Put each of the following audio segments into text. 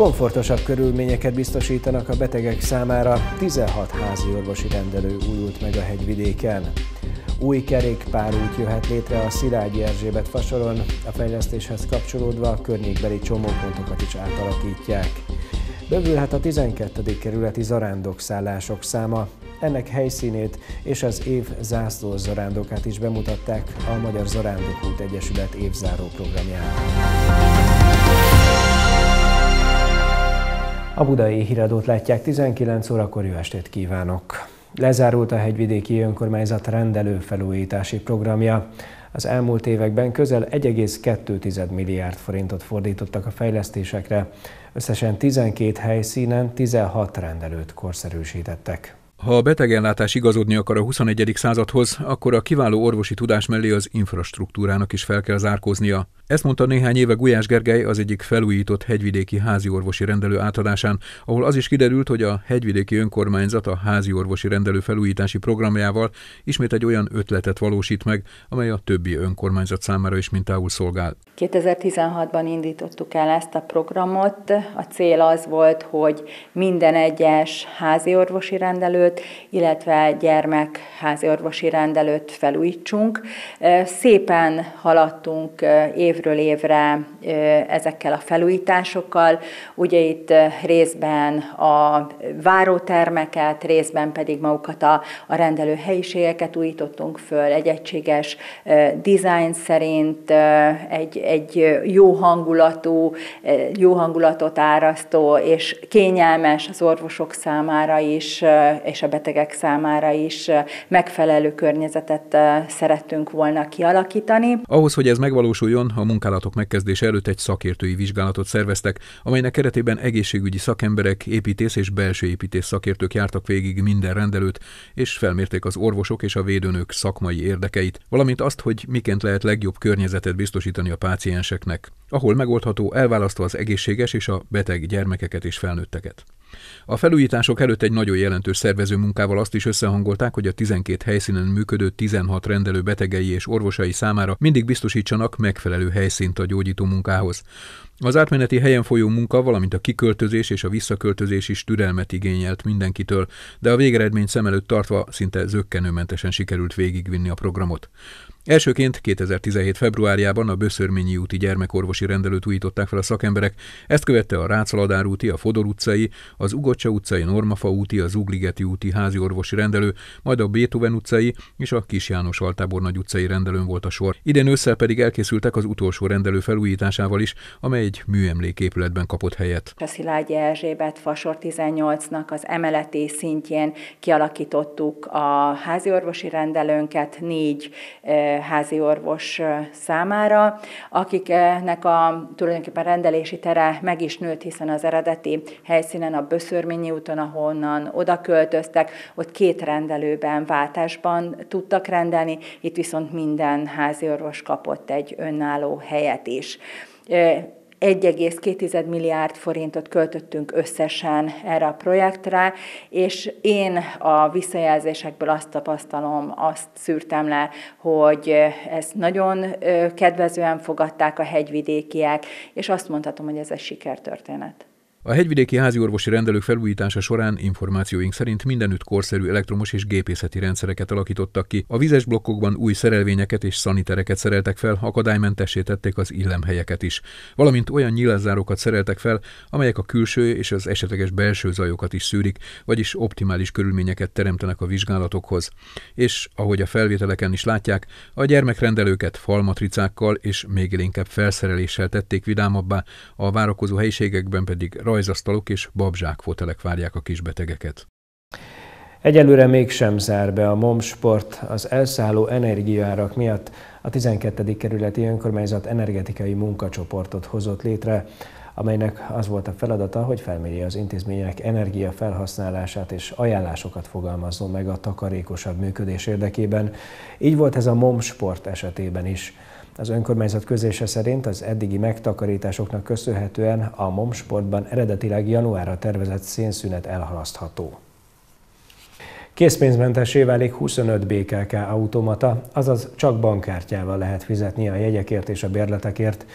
Komfortosabb körülményeket biztosítanak a betegek számára, 16 házi orvosi rendelő újult meg a hegyvidéken. Új kerékpárút jöhet létre a Szilágyi Erzsébet fasoron, a fejlesztéshez kapcsolódva a környékbeli csomópontokat is átalakítják. Bővülhet a 12. kerületi zarándokszállások száma. Ennek helyszínét és az év zászlós zarándokát is bemutatták a Magyar Zarándokút Egyesület évzáró programján. A budai híradót látják 19 órakor, jó estét kívánok! Lezárult a hegyvidéki önkormányzat rendelő felújítási programja. Az elmúlt években közel 1,2 milliárd forintot fordítottak a fejlesztésekre, összesen 12 helyszínen 16 rendelőt korszerűsítettek. Ha a betegellátás igazodni akar a 21. századhoz, akkor a kiváló orvosi tudás mellé az infrastruktúrának is fel kell zárkóznia. Ezt mondta néhány éve Gulyás Gergely az egyik felújított hegyvidéki házi orvosi rendelő átadásán, ahol az is kiderült, hogy a hegyvidéki önkormányzat a házi orvosi rendelő felújítási programjával ismét egy olyan ötletet valósít meg, amely a többi önkormányzat számára is mintául szolgál. 2016-ban indítottuk el ezt a programot. A cél az volt, hogy minden egyes házi orvosi rendelőt, illetve gyermek házi orvosi rendelőt felújítsunk. Szépen haladtunk év évről évre ezekkel a felújításokkal. Ugye itt részben a várótermeket, részben pedig magukat a, a rendelő helyiségeket újítottunk föl egy egységes design szerint, egy, egy jó hangulatú, jó hangulatot árasztó és kényelmes az orvosok számára is, és a betegek számára is megfelelő környezetet szerettünk volna kialakítani. Ahhoz, hogy ez megvalósuljon, a munkálatok megkezdése előtt egy szakértői vizsgálatot szerveztek, amelynek keretében egészségügyi szakemberek, építész és belső építész szakértők jártak végig minden rendelőt, és felmérték az orvosok és a védőnők szakmai érdekeit, valamint azt, hogy miként lehet legjobb környezetet biztosítani a pácienseknek, ahol megoldható elválasztva az egészséges és a beteg gyermekeket és felnőtteket. A felújítások előtt egy nagyon jelentős szervező munkával azt is összehangolták, hogy a 12 helyszínen működő 16 rendelő betegei és orvosai számára mindig biztosítsanak megfelelő helyszínt a gyógyító munkához. Az átmeneti helyen folyó munka, valamint a kiköltözés és a visszaköltözés is türelmet igényelt mindenkitől, de a végeredményt szem előtt tartva szinte zöggenőmentesen sikerült végigvinni a programot. Elsőként 2017. februárjában a Böszörményi úti gyermekorvosi rendelőt újították fel a szakemberek, ezt követte a Ráczaladár úti, a Fodor utcai, az Ugocsa utcai, Normafa úti, az Ugligeti úti házi orvosi rendelő, majd a Beethoven utcai és a Kis János Altábornagy utcai rendelőn volt a sor. Idén ősszel pedig elkészültek az utolsó rendelő felújításával is, amely egy műemléképületben kapott helyet. A Szilágyi Erzsébet Fasor 18-nak az emeleti szintjén kialakítottuk a háziorvosi rendelőnket, négy házi orvos számára, akiknek a tulajdonképpen rendelési tere meg is nőtt, hiszen az eredeti helyszínen a Böszörményi úton, ahonnan oda költöztek, ott két rendelőben, váltásban tudtak rendelni, itt viszont minden házi orvos kapott egy önálló helyet is 1,2 milliárd forintot költöttünk összesen erre a projektre, és én a visszajelzésekből azt tapasztalom, azt szűrtem le, hogy ezt nagyon kedvezően fogadták a hegyvidékiek, és azt mondhatom, hogy ez egy sikertörténet. A hegyvidéki háziorvosi rendelők felújítása során információink szerint mindenütt korszerű elektromos és gépészeti rendszereket alakítottak ki. A vizes blokkokban új szerelvényeket és szanitereket szereltek fel, akadálymentessé tették az illemhelyeket is. Valamint olyan nyilázárokat szereltek fel, amelyek a külső és az esetleges belső zajokat is szűrik, vagyis optimális körülményeket teremtenek a vizsgálatokhoz. És ahogy a felvételeken is látják, a gyermekrendelőket falmatricákkal és még inkább felszereléssel tették vidámabbá, a várakozó helyiségekben pedig rajzasztalok és babzsák fotelek várják a kisbetegeket. Egyelőre mégsem zár be a MOM-sport az elszálló energiaárak miatt a 12. kerületi önkormányzat energetikai munkacsoportot hozott létre, amelynek az volt a feladata, hogy felmérje az intézmények energia felhasználását és ajánlásokat fogalmazzon meg a takarékosabb működés érdekében. Így volt ez a MOM sport esetében is. Az önkormányzat közése szerint az eddigi megtakarításoknak köszönhetően a MOM sportban eredetileg januárra tervezett szénszünet elhalasztható. Készpénzmentessé válik 25 BKK automata, azaz csak bankkártyával lehet fizetni a jegyekért és a bérletekért.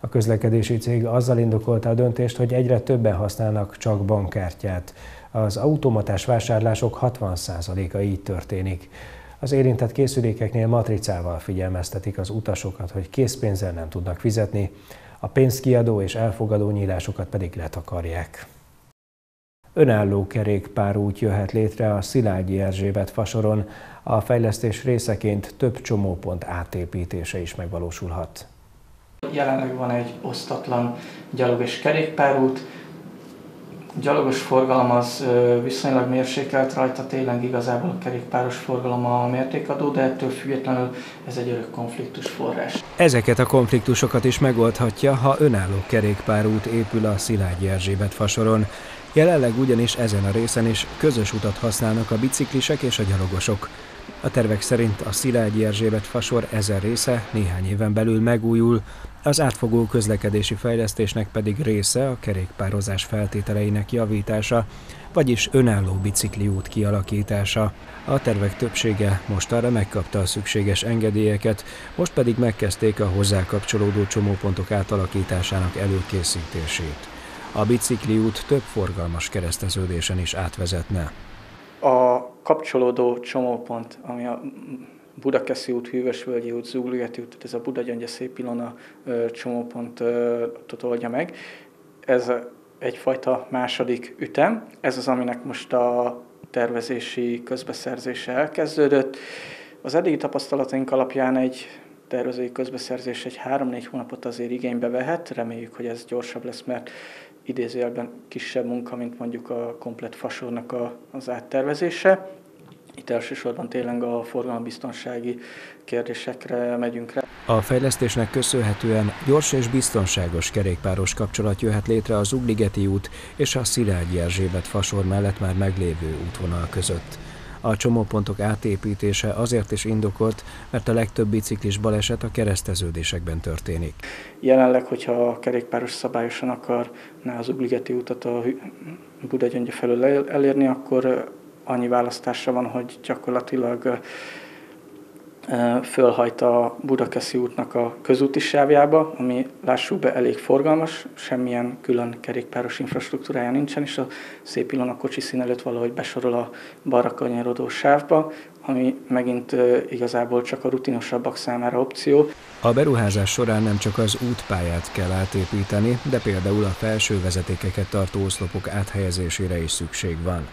A közlekedési cég azzal indokolta a döntést, hogy egyre többen használnak csak bankkártyát. Az automatás vásárlások 60%-a így történik. Az érintett készülékeknél matricával figyelmeztetik az utasokat, hogy készpénzzel nem tudnak fizetni, a pénzkiadó és elfogadó nyílásokat pedig letakarják. Önálló kerékpárút jöhet létre a Szilágyi Erzsébet fasoron, a fejlesztés részeként több csomópont átépítése is megvalósulhat. Jelenleg van egy osztatlan gyalog és kerékpárút, gyalogos forgalom az viszonylag mérsékelt rajta, tényleg igazából a kerékpáros forgalom a mértékadó, de ettől függetlenül ez egy örök konfliktus forrás. Ezeket a konfliktusokat is megoldhatja, ha önálló kerékpárút épül a Szilágyi Erzsébet fasoron. Jelenleg ugyanis ezen a részen is közös utat használnak a biciklisek és a gyalogosok. A tervek szerint a Szilágyi Erzsébet fasor ezer része néhány éven belül megújul, az átfogó közlekedési fejlesztésnek pedig része a kerékpározás feltételeinek javítása, vagyis önálló bicikliút kialakítása. A tervek többsége most arra megkapta a szükséges engedélyeket, most pedig megkezdték a hozzá kapcsolódó csomópontok átalakításának előkészítését. A bicikliút több forgalmas kereszteződésen is átvezetne. A kapcsolódó csomópont, ami a Budakeszi út, Hűvösvölgyi út, Zugligeti út, ez a Budagyöngye Szép Ilona csomópontot oldja meg. Ez egyfajta második ütem. Ez az, aminek most a tervezési közbeszerzése elkezdődött. Az eddigi tapasztalataink alapján egy tervezői közbeszerzés egy három-négy hónapot azért igénybe vehet. Reméljük, hogy ez gyorsabb lesz, mert idézőjelben kisebb munka, mint mondjuk a komplet fasornak a, az áttervezése. Itt elsősorban tényleg a forgalombiztonsági kérdésekre megyünk rá. A fejlesztésnek köszönhetően gyors és biztonságos kerékpáros kapcsolat jöhet létre az Ugligeti út és a Szilágyi Erzsébet fasor mellett már meglévő útvonal között. A csomópontok átépítése azért is indokolt, mert a legtöbb biciklis baleset a kereszteződésekben történik. Jelenleg, hogyha a kerékpáros szabályosan akarná az Ugligeti utat a Budagyöngye felől elérni, akkor annyi választásra van, hogy gyakorlatilag fölhajt a Budakeszi útnak a közúti sávjába, ami lássuk be elég forgalmas, semmilyen külön kerékpáros infrastruktúrája nincsen, és a szép Ilona kocsi szín előtt valahogy besorol a balra kanyarodó sávba, ami megint igazából csak a rutinosabbak számára opció. A beruházás során nem csak az útpályát kell átépíteni, de például a felső vezetékeket tartó oszlopok áthelyezésére is szükség van.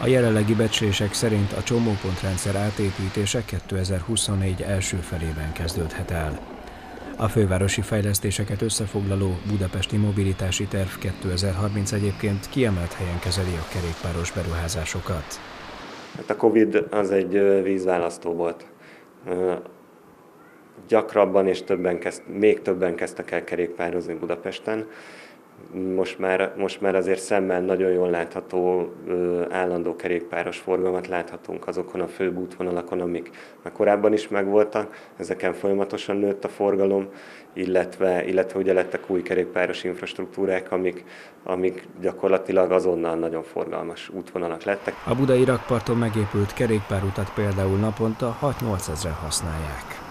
A jelenlegi becslések szerint a csomópontrendszer átépítése 2024 első felében kezdődhet el. A fővárosi fejlesztéseket összefoglaló Budapesti Mobilitási Terv 2030 egyébként kiemelt helyen kezeli a kerékpáros beruházásokat. Hát a Covid az egy vízválasztó volt. Gyakrabban és többen kezd, még többen kezdtek el kerékpározni Budapesten most már, most már azért szemmel nagyon jól látható állandó kerékpáros forgalmat láthatunk azokon a főbb útvonalakon, amik már korábban is megvoltak, ezeken folyamatosan nőtt a forgalom, illetve, illetve ugye lettek új kerékpáros infrastruktúrák, amik, amik gyakorlatilag azonnal nagyon forgalmas útvonalak lettek. A budai rakparton megépült kerékpárutat például naponta 6-8 ezre használják.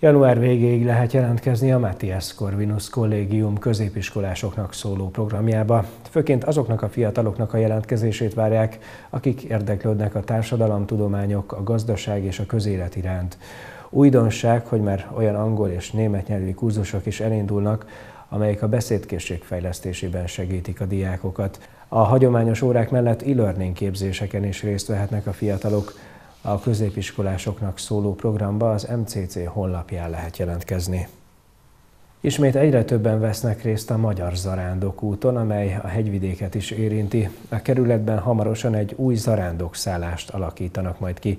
Január végéig lehet jelentkezni a Matthias Corvinus Kollégium középiskolásoknak szóló programjába. Főként azoknak a fiataloknak a jelentkezését várják, akik érdeklődnek a társadalomtudományok, a gazdaság és a közélet iránt. Újdonság, hogy már olyan angol és német nyelvű kurzusok is elindulnak, amelyek a beszédkészség fejlesztésében segítik a diákokat. A hagyományos órák mellett e-learning képzéseken is részt vehetnek a fiatalok, a középiskolásoknak szóló programba az MCC honlapján lehet jelentkezni. Ismét egyre többen vesznek részt a Magyar Zarándok úton, amely a hegyvidéket is érinti. A kerületben hamarosan egy új zarándok szállást alakítanak majd ki.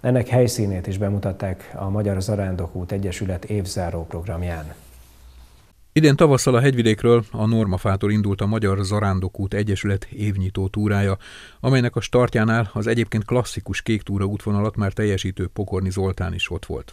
Ennek helyszínét is bemutatták a Magyar Zarándok út Egyesület évzáró programján. Idén tavasszal a hegyvidékről a Normafától indult a Magyar Zarándokút Egyesület évnyitó túrája, amelynek a startjánál az egyébként klasszikus kék túra útvonalat már teljesítő Pokorni Zoltán is ott volt.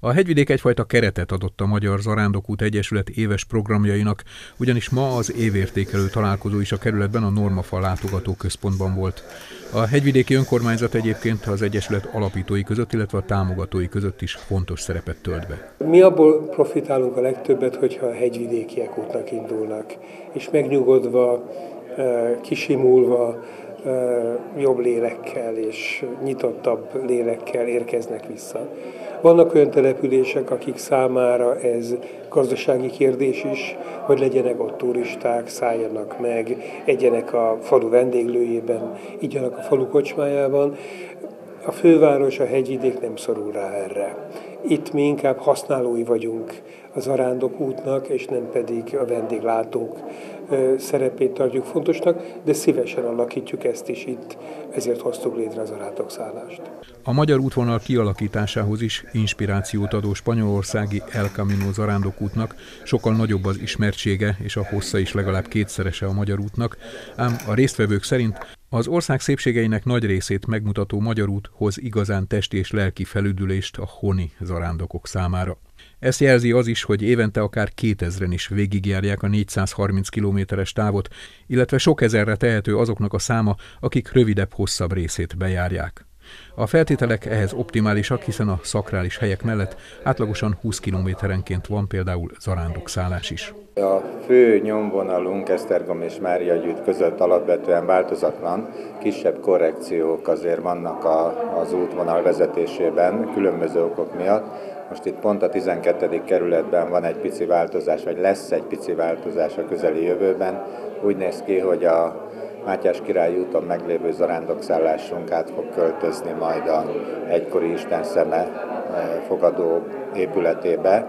A hegyvidék egyfajta keretet adott a Magyar Zarándokút Egyesület éves programjainak, ugyanis ma az évértékelő találkozó is a kerületben a Normafa látogató központban volt. A hegyvidéki önkormányzat egyébként az Egyesület alapítói között, illetve a támogatói között is fontos szerepet tölt be. Mi abból profitálunk a legtöbbet, hogyha a hegyvidékiek útnak indulnak, és megnyugodva, kisimulva, jobb lélekkel és nyitottabb lélekkel érkeznek vissza. Vannak olyan települések, akik számára ez gazdasági kérdés is, hogy legyenek ott turisták, szálljanak meg, egyenek a falu vendéglőjében, igyanak a falu kocsmájában. A főváros, a hegyvidék nem szorul rá erre. Itt mi inkább használói vagyunk az arándok útnak, és nem pedig a vendéglátók szerepét tartjuk fontosnak, de szívesen alakítjuk ezt is itt, ezért hoztuk létre az szállást. A magyar útvonal kialakításához is inspirációt adó spanyolországi El Camino zarándokútnak sokkal nagyobb az ismertsége, és a hossza is legalább kétszerese a magyar útnak, ám a résztvevők szerint az ország szépségeinek nagy részét megmutató magyar út hoz igazán testi és lelki felüdülést a honi zarándokok számára. Ezt jelzi az is, hogy évente akár 2000-en is végigjárják a 430 kilométeres távot, illetve sok ezerre tehető azoknak a száma, akik rövidebb, hosszabb részét bejárják. A feltételek ehhez optimálisak, hiszen a szakrális helyek mellett átlagosan 20 kilométerenként van például zarándokszállás is. A fő nyomvonalunk Esztergom és Mária gyűjt között alapvetően változatlan, kisebb korrekciók azért vannak a, az útvonal vezetésében, különböző okok miatt. Most itt pont a 12. kerületben van egy pici változás, vagy lesz egy pici változás a közeli jövőben. Úgy néz ki, hogy a Mátyás király úton meglévő zarándokszállásunk át fog költözni majd a egykori Isten szeme eh, fogadó épületébe,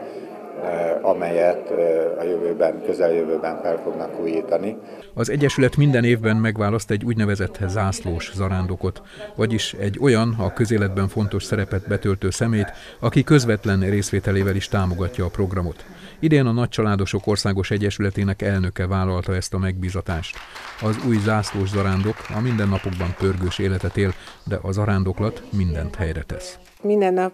amelyet eh, a jövőben, közeljövőben fel fognak újítani. Az Egyesület minden évben megválaszt egy úgynevezett zászlós zarándokot, vagyis egy olyan a közéletben fontos szerepet betöltő szemét, aki közvetlen részvételével is támogatja a programot. Idén a Nagycsaládosok Országos Egyesületének elnöke vállalta ezt a megbízatást. Az új zászlós zarándok a mindennapokban pörgős életet él, de az zarándoklat mindent helyre tesz. Minden nap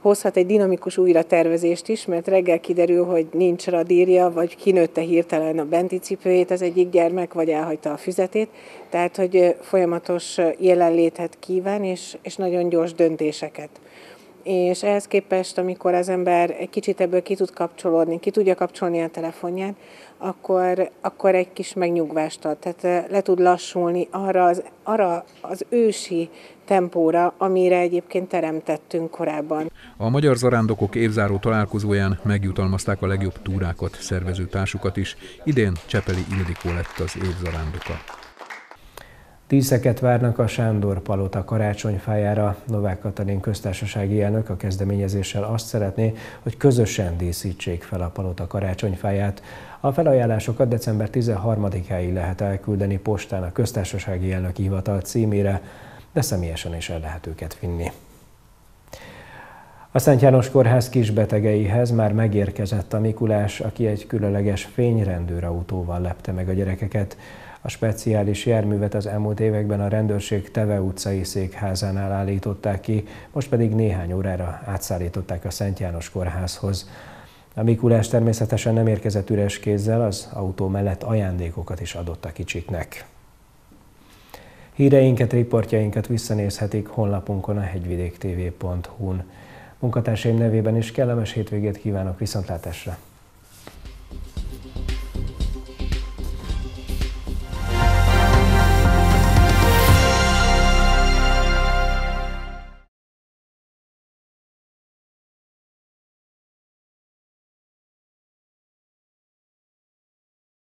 hozhat egy dinamikus újratervezést is, mert reggel kiderül, hogy nincs radírja, vagy kinőtte hirtelen a benti cipőjét az egyik gyermek, vagy elhagyta a füzetét. Tehát, hogy folyamatos jelenlétet kíván, és, és nagyon gyors döntéseket. És ehhez képest, amikor az ember egy kicsit ebből ki tud kapcsolódni, ki tudja kapcsolni a telefonját, akkor, akkor egy kis megnyugvást ad. Tehát le tud lassulni arra az, arra az ősi tempóra, amire egyébként teremtettünk korábban. A Magyar Zarándokok évzáró találkozóján megjutalmazták a legjobb túrákat szervező társukat is. Idén Csepeli Ildikó lett az év Díszeket várnak a Sándor Palota karácsonyfájára. Novák Katalin köztársasági elnök a kezdeményezéssel azt szeretné, hogy közösen díszítsék fel a palota karácsonyfáját. A felajánlásokat december 13-áig lehet elküldeni postán a köztársasági elnök hivatal címére, de személyesen is el lehet őket vinni. A Szent János Kórház kisbetegeihez már megérkezett a Mikulás, aki egy különleges fényrendőrautóval lepte meg a gyerekeket. A speciális járművet az elmúlt években a rendőrség Teve utcai székházánál állították ki, most pedig néhány órára átszállították a Szent János Kórházhoz. A Mikulás természetesen nem érkezett üres kézzel, az autó mellett ajándékokat is adott a kicsiknek. Híreinket, riportjainkat visszanézhetik honlapunkon a hegyvidéktv.hu-n. Munkatársaim nevében is kellemes hétvégét kívánok viszontlátásra!